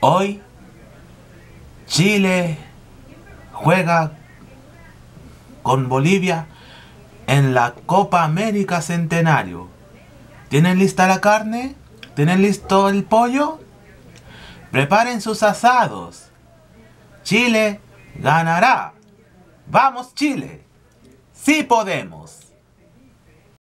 Hoy Chile juega con Bolivia en la Copa América Centenario. ¿Tienen lista la carne? ¿Tienen listo el pollo? Preparen sus asados. Chile ganará. Vamos Chile. Sí podemos.